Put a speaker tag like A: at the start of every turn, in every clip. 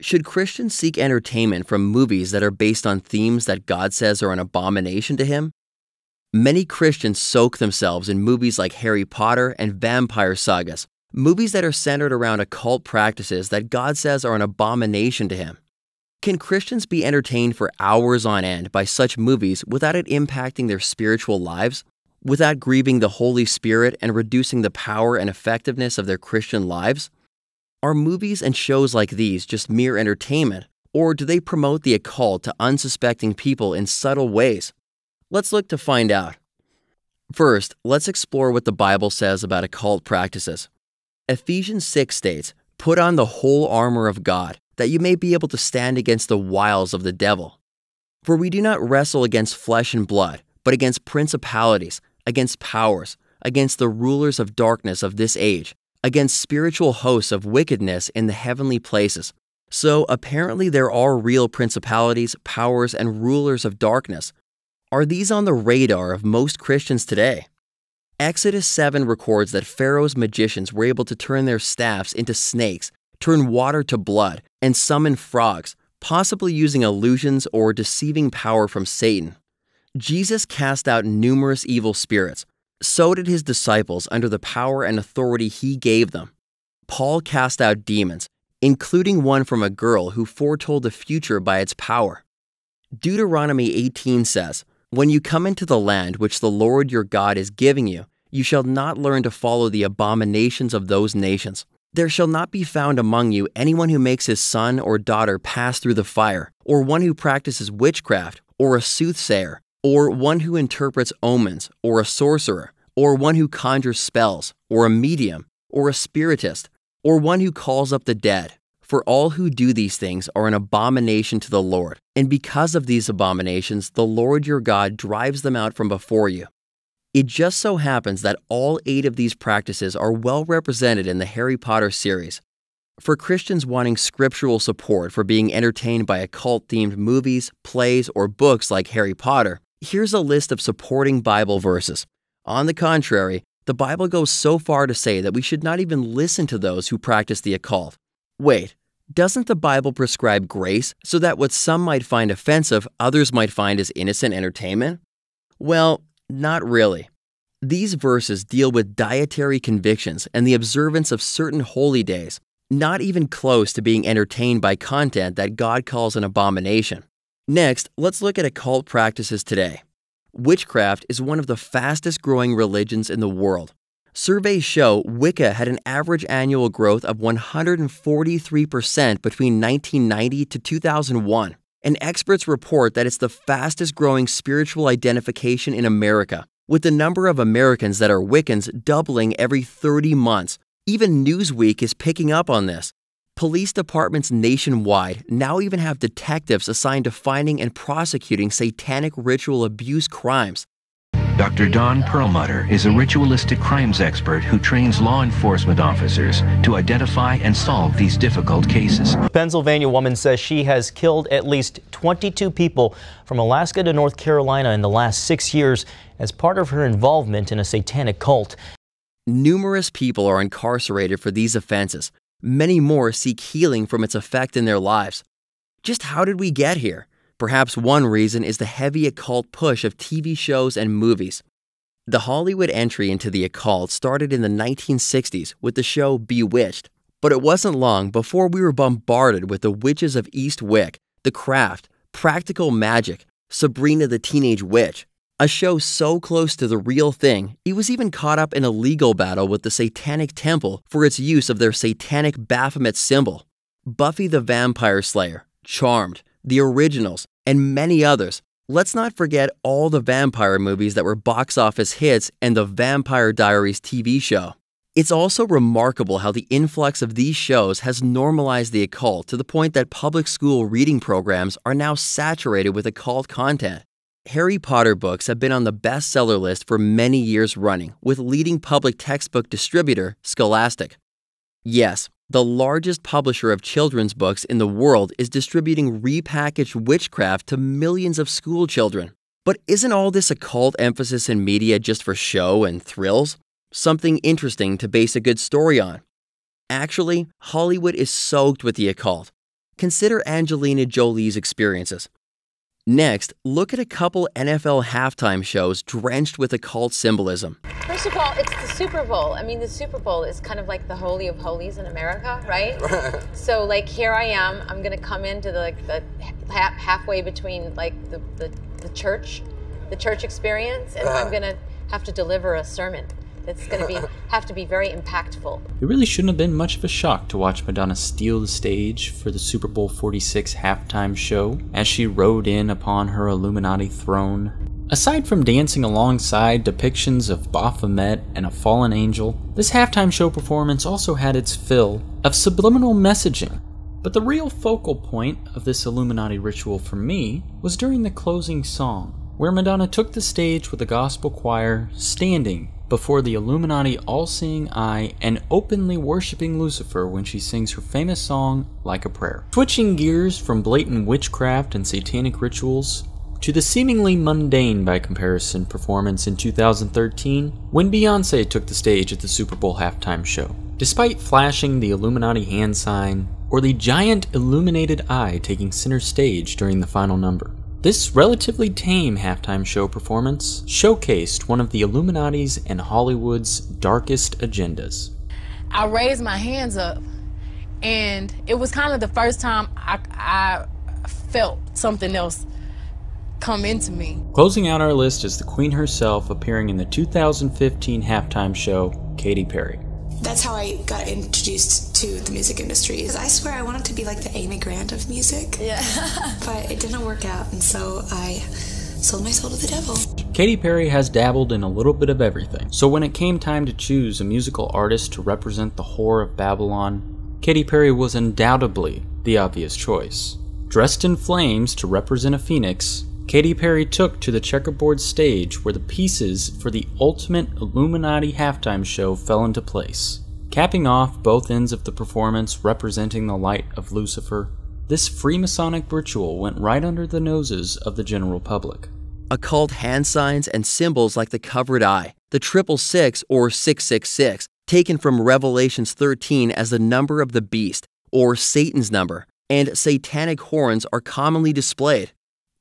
A: Should Christians seek entertainment from movies that are based on themes that God says are an abomination to Him? Many Christians soak themselves in movies like Harry Potter and vampire sagas, movies that are centered around occult practices that God says are an abomination to Him. Can Christians be entertained for hours on end by such movies without it impacting their spiritual lives? Without grieving the Holy Spirit and reducing the power and effectiveness of their Christian lives? Are movies and shows like these just mere entertainment, or do they promote the occult to unsuspecting people in subtle ways? Let's look to find out. First, let's explore what the Bible says about occult practices. Ephesians 6 states, Put on the whole armor of God, that you may be able to stand against the wiles of the devil. For we do not wrestle against flesh and blood, but against principalities, against powers, against the rulers of darkness of this age, against spiritual hosts of wickedness in the heavenly places. So apparently there are real principalities, powers, and rulers of darkness are these on the radar of most Christians today? Exodus 7 records that Pharaoh's magicians were able to turn their staffs into snakes, turn water to blood, and summon frogs, possibly using illusions or deceiving power from Satan. Jesus cast out numerous evil spirits. So did his disciples under the power and authority he gave them. Paul cast out demons, including one from a girl who foretold the future by its power. Deuteronomy 18 says, when you come into the land which the Lord your God is giving you, you shall not learn to follow the abominations of those nations. There shall not be found among you anyone who makes his son or daughter pass through the fire, or one who practices witchcraft, or a soothsayer, or one who interprets omens, or a sorcerer, or one who conjures spells, or a medium, or a spiritist, or one who calls up the dead, for all who do these things are an abomination to the Lord, and because of these abominations, the Lord your God drives them out from before you. It just so happens that all eight of these practices are well represented in the Harry Potter series. For Christians wanting scriptural support for being entertained by occult themed movies, plays, or books like Harry Potter, here's a list of supporting Bible verses. On the contrary, the Bible goes so far to say that we should not even listen to those who practice the occult. Wait, doesn't the Bible prescribe grace so that what some might find offensive, others might find as innocent entertainment? Well, not really. These verses deal with dietary convictions and the observance of certain holy days, not even close to being entertained by content that God calls an abomination. Next, let's look at occult practices today. Witchcraft is one of the fastest growing religions in the world. Surveys show Wicca had an average annual growth of 143% between 1990 to 2001, and experts report that it's the fastest growing spiritual identification in America, with the number of Americans that are Wiccans doubling every 30 months. Even Newsweek is picking up on this. Police departments nationwide now even have detectives assigned to finding and prosecuting satanic ritual abuse crimes.
B: Dr. Dawn Perlmutter is a ritualistic crimes expert who trains law enforcement officers to identify and solve these difficult cases.
C: A Pennsylvania woman says she has killed at least 22 people from Alaska to North Carolina in the last six years as part of her involvement in a satanic cult.
A: Numerous people are incarcerated for these offenses. Many more seek healing from its effect in their lives. Just how did we get here? Perhaps one reason is the heavy occult push of TV shows and movies. The Hollywood entry into the occult started in the 1960s with the show Bewitched, but it wasn't long before we were bombarded with the Witches of Eastwick, The Craft, Practical Magic, Sabrina the Teenage Witch, a show so close to the real thing, it was even caught up in a legal battle with the Satanic Temple for its use of their satanic Baphomet symbol. Buffy the Vampire Slayer, Charmed, the originals, and many others. Let's not forget all the vampire movies that were box office hits and the Vampire Diaries TV show. It's also remarkable how the influx of these shows has normalized the occult to the point that public school reading programs are now saturated with occult content. Harry Potter books have been on the bestseller list for many years running, with leading public textbook distributor Scholastic. Yes, the largest publisher of children's books in the world is distributing repackaged witchcraft to millions of school children. But isn't all this occult emphasis in media just for show and thrills? Something interesting to base a good story on. Actually, Hollywood is soaked with the occult. consider Angelina Jolie's experiences. Next, look at a couple NFL halftime shows drenched with occult symbolism.
D: First of all, it's the Super Bowl. I mean, the Super Bowl is kind of like the holy of holies in America, right? so, like, here I am. I'm gonna come into the like the halfway between like the, the, the church, the church experience, and I'm uh-huh. gonna have to deliver a sermon. It's going to be have to be very impactful.
E: It really shouldn't have been much of a shock to watch Madonna steal the stage for the Super Bowl 46 halftime show as she rode in upon her Illuminati throne. Aside from dancing alongside depictions of Baphomet and a fallen angel, this halftime show performance also had its fill of subliminal messaging. But the real focal point of this Illuminati ritual for me was during the closing song, where Madonna took the stage with the gospel choir standing before the Illuminati all seeing eye and openly worshipping Lucifer when she sings her famous song, Like a Prayer. Switching gears from blatant witchcraft and satanic rituals to the seemingly mundane by comparison performance in 2013 when Beyonce took the stage at the Super Bowl halftime show. Despite flashing the Illuminati hand sign or the giant illuminated eye taking center stage during the final number. This relatively tame halftime show performance showcased one of the Illuminati's and Hollywood's darkest agendas.
F: I raised my hands up, and it was kind of the first time I, I felt something else come into me.
E: Closing out our list is the Queen herself appearing in the 2015 halftime show, Katy Perry
G: that's how I got introduced to the music industry. Is I swear I wanted to be like the Amy Grant of music.
F: Yeah.
G: but it didn't work out, and so I sold my soul to the devil.
E: Katy Perry has dabbled in a little bit of everything. So when it came time to choose a musical artist to represent the Whore of Babylon, Katy Perry was undoubtedly the obvious choice. Dressed in flames to represent a phoenix, Katy Perry took to the checkerboard stage where the pieces for the ultimate Illuminati halftime show fell into place. Capping off both ends of the performance representing the light of Lucifer, this Freemasonic ritual went right under the noses of the general public.
A: Occult hand signs and symbols like the covered eye, the triple six or 666, taken from Revelations 13 as the number of the beast, or Satan's number, and satanic horns are commonly displayed.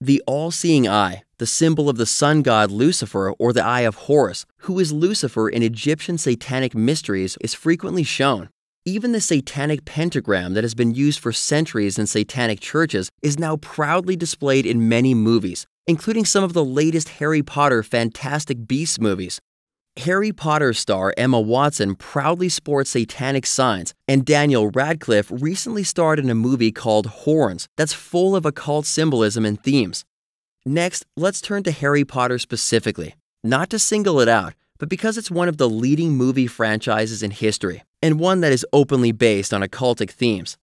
A: The all seeing eye, the symbol of the sun god Lucifer or the eye of Horus, who is Lucifer in Egyptian satanic mysteries, is frequently shown. Even the satanic pentagram that has been used for centuries in satanic churches is now proudly displayed in many movies, including some of the latest Harry Potter Fantastic Beasts movies. Harry Potter star Emma Watson proudly sports satanic signs, and Daniel Radcliffe recently starred in a movie called Horns that's full of occult symbolism and themes. Next, let's turn to Harry Potter specifically, not to single it out, but because it's one of the leading movie franchises in history, and one that is openly based on occultic themes.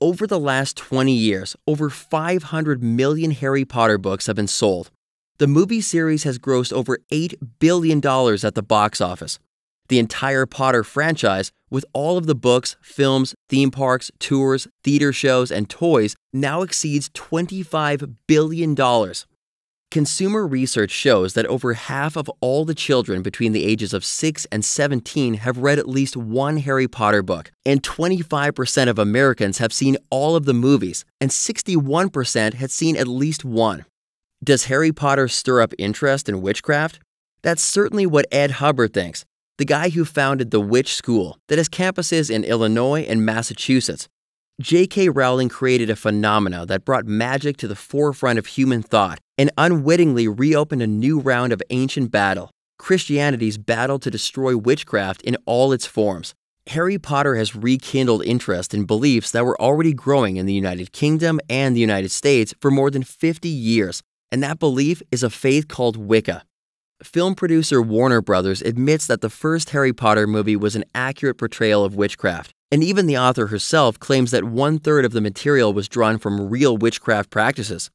A: Over the last 20 years, over 500 million Harry Potter books have been sold, the movie series has grossed over $8 billion at the box office. The entire Potter franchise, with all of the books, films, theme parks, tours, theater shows, and toys, now exceeds $25 billion. Consumer research shows that over half of all the children between the ages of 6 and 17 have read at least one Harry Potter book, and 25% of Americans have seen all of the movies, and 61% had seen at least one. Does Harry Potter stir up interest in witchcraft? That's certainly what Ed Hubbard thinks, the guy who founded the Witch School that has campuses in Illinois and Massachusetts. J.K. Rowling created a phenomena that brought magic to the forefront of human thought and unwittingly reopened a new round of ancient battle Christianity's battle to destroy witchcraft in all its forms. Harry Potter has rekindled interest in beliefs that were already growing in the United Kingdom and the United States for more than 50 years, and that belief is a faith called Wicca. Film producer Warner Brothers admits that the first Harry Potter movie was an accurate portrayal of witchcraft, and even the author herself claims that one third of the material was drawn from real witchcraft practices.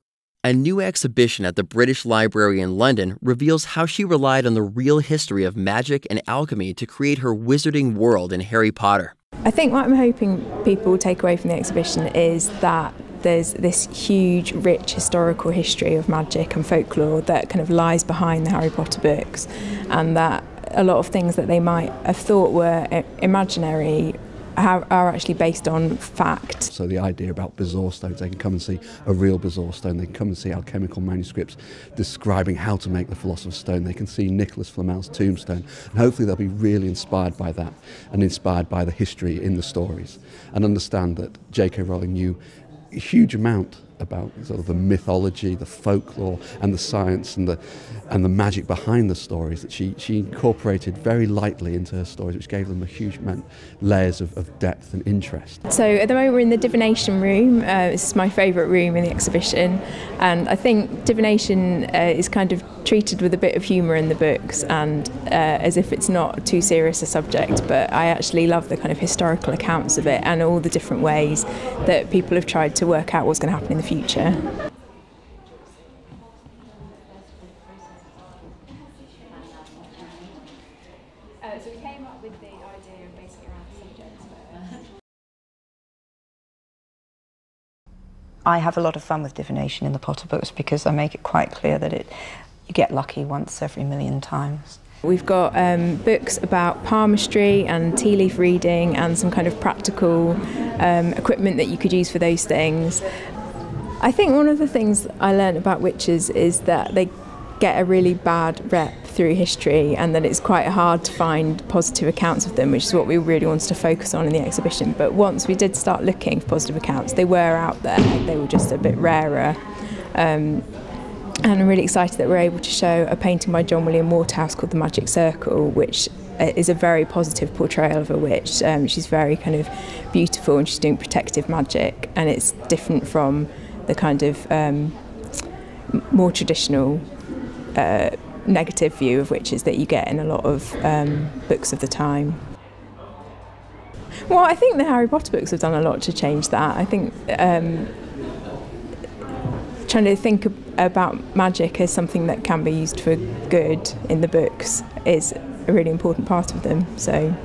A: A new exhibition at the British Library in London reveals how she relied on the real history of magic and alchemy to create her wizarding world in Harry Potter.
H: I think what I'm hoping people take away from the exhibition is that there's this huge, rich historical history of magic and folklore that kind of lies behind the Harry Potter books, and that a lot of things that they might have thought were imaginary are, actually based on fact.
I: So the idea about bezoar stones, they can come and see a real bezoar stone, they can come and see alchemical manuscripts describing how to make the Philosopher's Stone, they can see Nicholas Flamel's tombstone, and hopefully they'll be really inspired by that and inspired by the history in the stories and understand that J.K. Rowling knew huge amount about sort of the mythology, the folklore, and the science and the and the magic behind the stories that she, she incorporated very lightly into her stories, which gave them a huge amount layers of, of depth and interest.
H: So at the moment we're in the divination room. Uh, this is my favourite room in the exhibition, and I think divination uh, is kind of treated with a bit of humour in the books and uh, as if it's not too serious a subject. But I actually love the kind of historical accounts of it and all the different ways that people have tried to work out what's going to happen in the future.
J: I have a lot of fun with divination in the Potter books because I make it quite clear that it you get lucky once every million times.
H: We've got um, books about palmistry and tea leaf reading and some kind of practical um, equipment that you could use for those things. I think one of the things I learned about witches is that they get a really bad rep through history and that it's quite hard to find positive accounts of them, which is what we really wanted to focus on in the exhibition. But once we did start looking for positive accounts, they were out there, they were just a bit rarer. Um, and I'm really excited that we're able to show a painting by John William Waterhouse called The Magic Circle, which uh, is a very positive portrayal of a witch. Um, she's very kind of beautiful and she's doing protective magic, and it's different from the kind of um, more traditional uh, negative view of witches that you get in a lot of um, books of the time. Well, I think the Harry Potter books have done a lot to change that. I think um, trying to think about magic as something that can be used for good in the books is a really important part of them. So.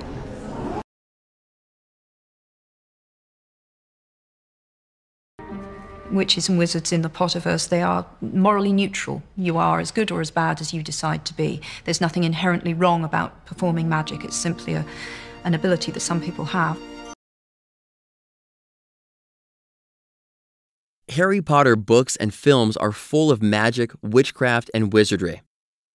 J: Witches and wizards in the Potterverse, they are morally neutral. You are as good or as bad as you decide to be. There's nothing inherently wrong about performing magic, it's simply a, an ability that some people have.
A: Harry Potter books and films are full of magic, witchcraft, and wizardry.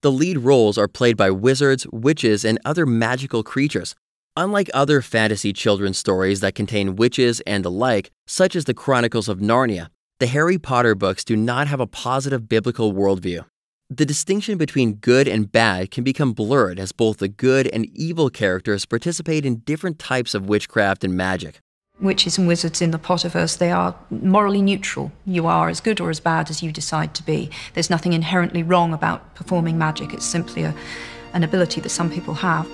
A: The lead roles are played by wizards, witches, and other magical creatures. Unlike other fantasy children's stories that contain witches and the like, such as the Chronicles of Narnia, the Harry Potter books do not have a positive biblical worldview. The distinction between good and bad can become blurred as both the good and evil characters participate in different types of witchcraft and magic
J: witches and wizards in the Potterverse, they are morally neutral. You are as good or as bad as you decide to be. There's nothing inherently wrong about performing magic, it's simply a, an ability that some people have.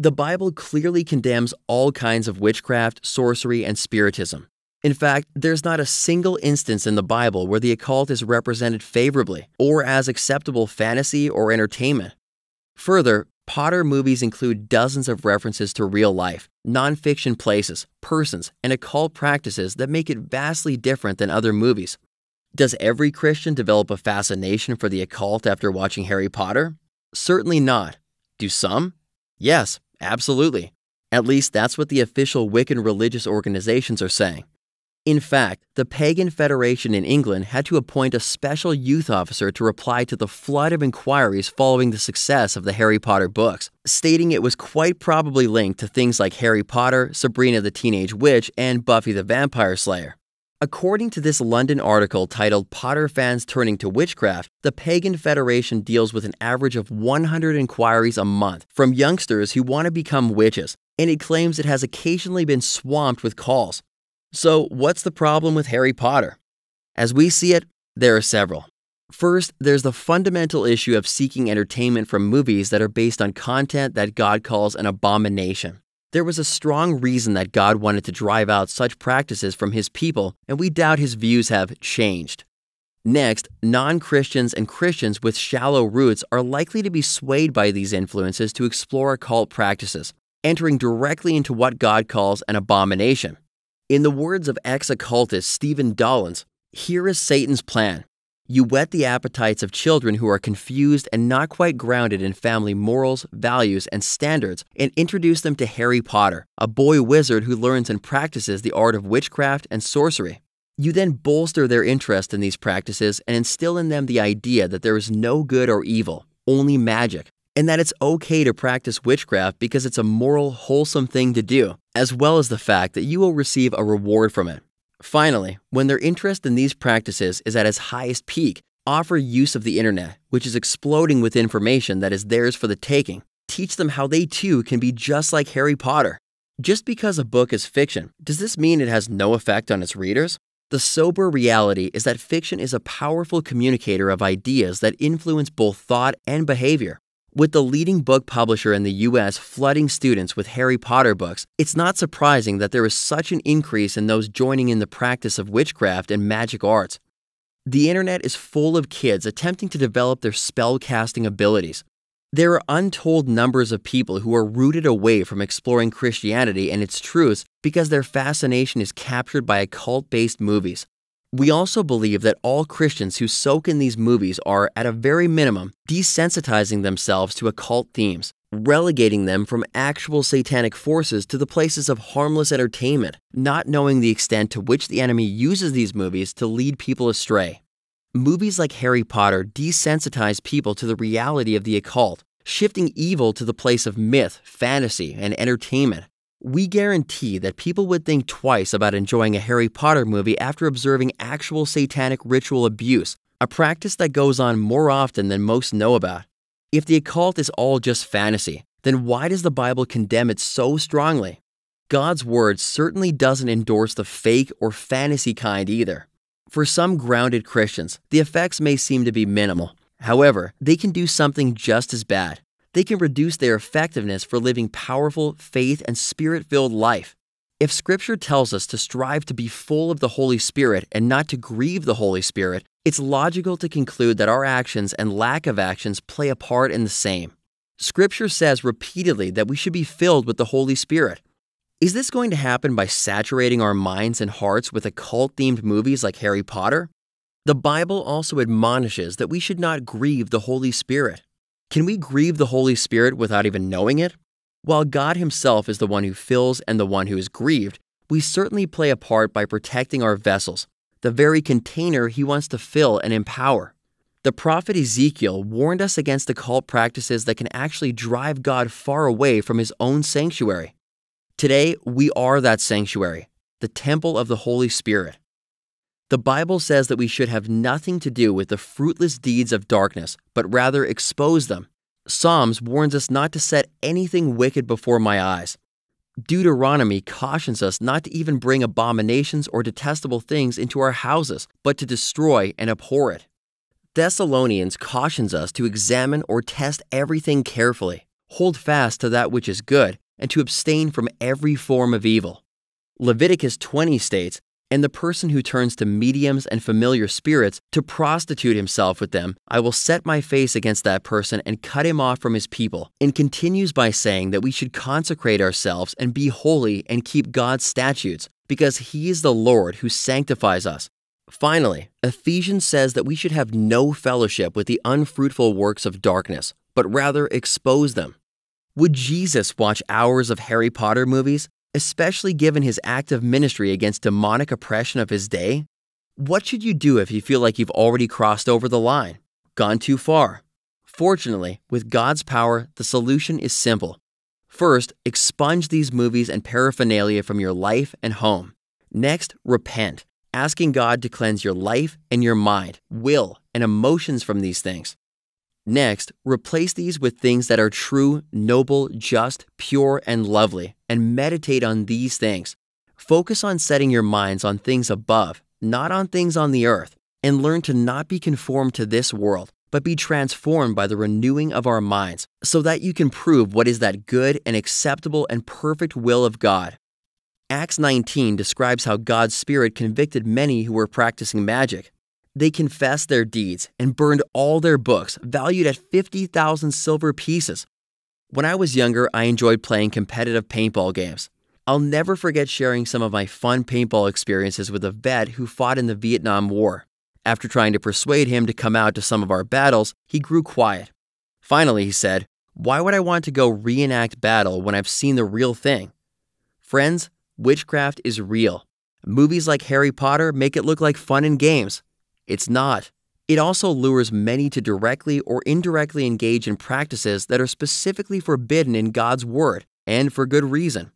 A: The Bible clearly condemns all kinds of witchcraft, sorcery, and spiritism. In fact, there's not a single instance in the Bible where the occult is represented favorably or as acceptable fantasy or entertainment. Further, Potter movies include dozens of references to real life, nonfiction places, persons, and occult practices that make it vastly different than other movies. Does every Christian develop a fascination for the occult after watching Harry Potter? Certainly not. Do some? Yes, absolutely. At least that's what the official Wiccan religious organizations are saying. In fact, the Pagan Federation in England had to appoint a special youth officer to reply to the flood of inquiries following the success of the Harry Potter books, stating it was quite probably linked to things like Harry Potter, Sabrina the Teenage Witch, and Buffy the Vampire Slayer. According to this London article titled Potter Fans Turning to Witchcraft, the Pagan Federation deals with an average of 100 inquiries a month from youngsters who want to become witches, and it claims it has occasionally been swamped with calls. So, what's the problem with Harry Potter? As we see it, there are several. First, there's the fundamental issue of seeking entertainment from movies that are based on content that God calls an abomination. There was a strong reason that God wanted to drive out such practices from his people, and we doubt his views have changed. Next, non Christians and Christians with shallow roots are likely to be swayed by these influences to explore occult practices, entering directly into what God calls an abomination. In the words of ex occultist Stephen Dollins, here is Satan's plan You whet the appetites of children who are confused and not quite grounded in family morals, values, and standards, and introduce them to Harry Potter, a boy wizard who learns and practices the art of witchcraft and sorcery. You then bolster their interest in these practices and instill in them the idea that there is no good or evil, only magic, and that it's okay to practice witchcraft because it's a moral, wholesome thing to do, as well as the fact that you will receive a reward from it. Finally, when their interest in these practices is at its highest peak, offer use of the internet, which is exploding with information that is theirs for the taking. Teach them how they too can be just like Harry Potter. Just because a book is fiction, does this mean it has no effect on its readers? The sober reality is that fiction is a powerful communicator of ideas that influence both thought and behavior. With the leading book publisher in the US flooding students with Harry Potter books, it's not surprising that there is such an increase in those joining in the practice of witchcraft and magic arts. The internet is full of kids attempting to develop their spell casting abilities. There are untold numbers of people who are rooted away from exploring Christianity and its truths because their fascination is captured by occult based movies. We also believe that all Christians who soak in these movies are, at a very minimum, desensitizing themselves to occult themes, relegating them from actual satanic forces to the places of harmless entertainment, not knowing the extent to which the enemy uses these movies to lead people astray. Movies like Harry Potter desensitize people to the reality of the occult, shifting evil to the place of myth, fantasy, and entertainment we guarantee that people would think twice about enjoying a Harry Potter movie after observing actual satanic ritual abuse, a practice that goes on more often than most know about. If the occult is all just fantasy, then why does the Bible condemn it so strongly? God's word certainly doesn't endorse the fake or fantasy kind either. For some grounded Christians, the effects may seem to be minimal. However, they can do something just as bad they can reduce their effectiveness for living powerful, faith, and spirit filled life. If Scripture tells us to strive to be full of the Holy Spirit and not to grieve the Holy Spirit, it's logical to conclude that our actions and lack of actions play a part in the same. Scripture says repeatedly that we should be filled with the Holy Spirit. Is this going to happen by saturating our minds and hearts with occult themed movies like Harry Potter? The Bible also admonishes that we should not grieve the Holy Spirit. Can we grieve the Holy Spirit without even knowing it? While God Himself is the one who fills and the one who is grieved, we certainly play a part by protecting our vessels, the very container He wants to fill and empower. The prophet Ezekiel warned us against occult practices that can actually drive God far away from His own sanctuary. Today, we are that sanctuary, the temple of the Holy Spirit. The Bible says that we should have nothing to do with the fruitless deeds of darkness, but rather expose them. Psalms warns us not to set anything wicked before my eyes. Deuteronomy cautions us not to even bring abominations or detestable things into our houses, but to destroy and abhor it. Thessalonians cautions us to examine or test everything carefully, hold fast to that which is good, and to abstain from every form of evil. Leviticus 20 states and the person who turns to mediums and familiar spirits to prostitute himself with them, I will set my face against that person and cut him off from his people. And continues by saying that we should consecrate ourselves and be holy and keep God's statutes, because he is the Lord who sanctifies us. Finally, Ephesians says that we should have no fellowship with the unfruitful works of darkness, but rather expose them. Would Jesus watch hours of Harry Potter movies? Especially given his active ministry against demonic oppression of his day? What should you do if you feel like you've already crossed over the line, gone too far? Fortunately, with God's power, the solution is simple. First, expunge these movies and paraphernalia from your life and home. Next, repent, asking God to cleanse your life and your mind, will, and emotions from these things. Next, replace these with things that are true, noble, just, pure, and lovely, and meditate on these things. Focus on setting your minds on things above, not on things on the earth, and learn to not be conformed to this world, but be transformed by the renewing of our minds, so that you can prove what is that good and acceptable and perfect will of God. Acts 19 describes how God's Spirit convicted many who were practicing magic. They confessed their deeds and burned all their books, valued at 50,000 silver pieces. When I was younger, I enjoyed playing competitive paintball games. I'll never forget sharing some of my fun paintball experiences with a vet who fought in the Vietnam War. After trying to persuade him to come out to some of our battles, he grew quiet. Finally, he said, Why would I want to go reenact battle when I've seen the real thing? Friends, witchcraft is real. Movies like Harry Potter make it look like fun and games. It's not. It also lures many to directly or indirectly engage in practices that are specifically forbidden in God's Word, and for good reason.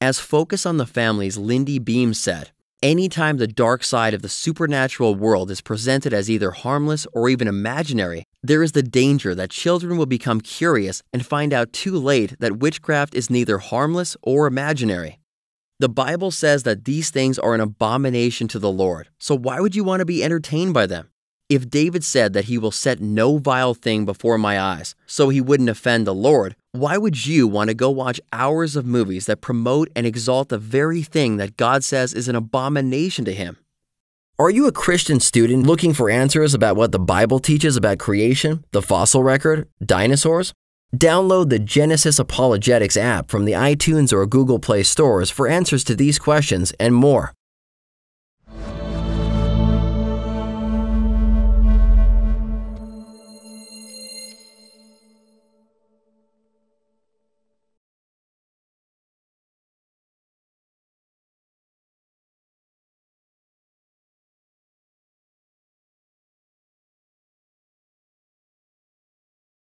A: As Focus on the Family's Lindy Beam said, anytime the dark side of the supernatural world is presented as either harmless or even imaginary, there is the danger that children will become curious and find out too late that witchcraft is neither harmless or imaginary. The Bible says that these things are an abomination to the Lord, so why would you want to be entertained by them? If David said that he will set no vile thing before my eyes, so he wouldn't offend the Lord, why would you want to go watch hours of movies that promote and exalt the very thing that God says is an abomination to him? Are you a Christian student looking for answers about what the Bible teaches about creation, the fossil record, dinosaurs? Download the Genesis Apologetics app from the iTunes or Google Play stores for answers to these questions and more.